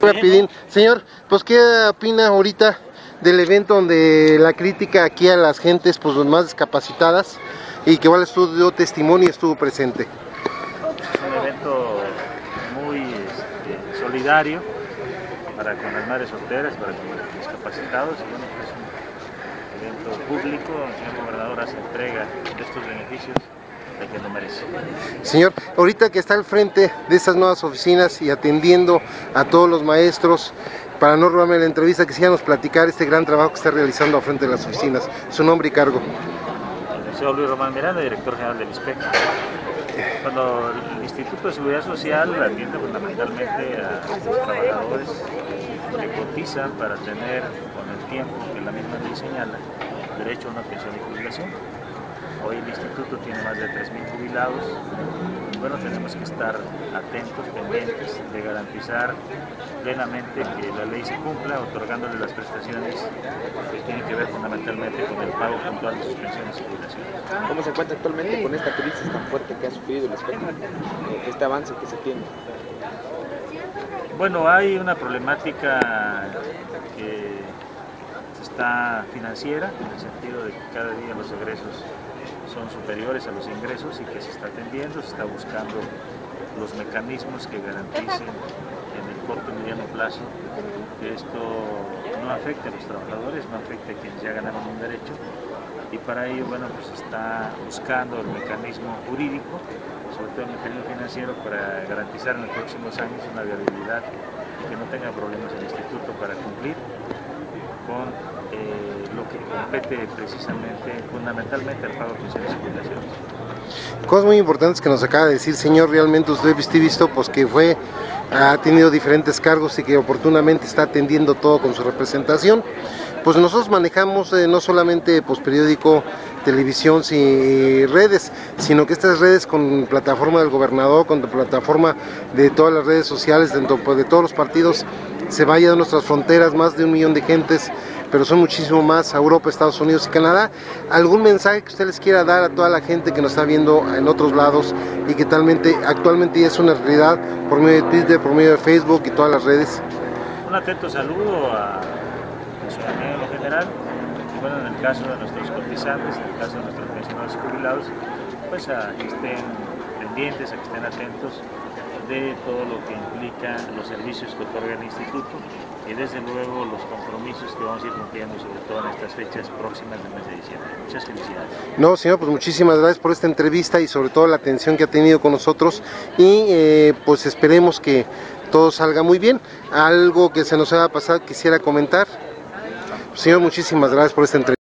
Rapidín. Señor, pues ¿qué opina ahorita del evento donde la crítica aquí a las gentes pues más discapacitadas y que igual estuvo testimonio y estuvo presente? Es un evento muy este, solidario para con las madres solteras, para con los discapacitados y bueno, es un evento público, el señor gobernador hace entrega de estos beneficios a quien lo merece. Señor, ahorita que está al frente de estas nuevas oficinas y atendiendo a todos los maestros, para no robarme la entrevista, quisiéramos platicar este gran trabajo que está realizando al frente de las oficinas. Su nombre y cargo. Señor Luis Román Miranda, director general del ISPEC. Cuando el Instituto de Seguridad Social atiende fundamentalmente a los trabajadores para tener con el tiempo que la misma ley señala derecho a una pensión y jubilación. Hoy el instituto tiene más de 3.000 jubilados. Bueno, tenemos que estar atentos, pendientes de garantizar plenamente que la ley se cumpla, otorgándole las prestaciones que tienen que ver fundamentalmente con el pago puntual de sus pensiones y jubilaciones. ¿Cómo se encuentra actualmente con esta crisis tan fuerte que ha sufrido el espectro? Este avance que se tiene. Bueno, hay una problemática que está financiera, en el sentido de que cada día los egresos son superiores a los ingresos y que se está atendiendo, se está buscando los mecanismos que garanticen en el corto y mediano plazo que esto no afecte a los trabajadores, no afecte a quienes ya ganaron un derecho. Y para ello bueno pues está buscando el mecanismo jurídico, sobre todo el mecanismo financiero para garantizar en los próximos años una viabilidad que no tenga problemas el instituto para cumplir con eh, lo que compete precisamente, fundamentalmente al pago de y jubilaciones. Cosas muy importantes que nos acaba de decir, señor, realmente usted ha visto pues que fue, ha tenido diferentes cargos y que oportunamente está atendiendo todo con su representación. Pues nosotros manejamos eh, no solamente pues, periódico, televisión y redes, sino que estas redes con plataforma del gobernador, con plataforma de todas las redes sociales, de, de todos los partidos, se vaya de nuestras fronteras, más de un millón de gentes, pero son muchísimo más a Europa, Estados Unidos y Canadá. ¿Algún mensaje que usted les quiera dar a toda la gente que nos está viendo en otros lados y que talmente, actualmente es una realidad por medio de Twitter, por medio de Facebook y todas las redes? Un atento saludo a la ciudadanía en lo general, y bueno, en el caso de nuestros cotizantes, en el caso de nuestros pensionados jubilados, pues a que estén pendientes, a que estén atentos de todo lo que implica los servicios que otorga el instituto y desde luego los compromisos que vamos a ir cumpliendo sobre todo en estas fechas próximas del mes de diciembre. Muchas felicidades. No, señor, pues muchísimas gracias por esta entrevista y sobre todo la atención que ha tenido con nosotros y eh, pues esperemos que todo salga muy bien. Algo que se nos haya pasado quisiera comentar. Señor, muchísimas gracias por esta entrevista.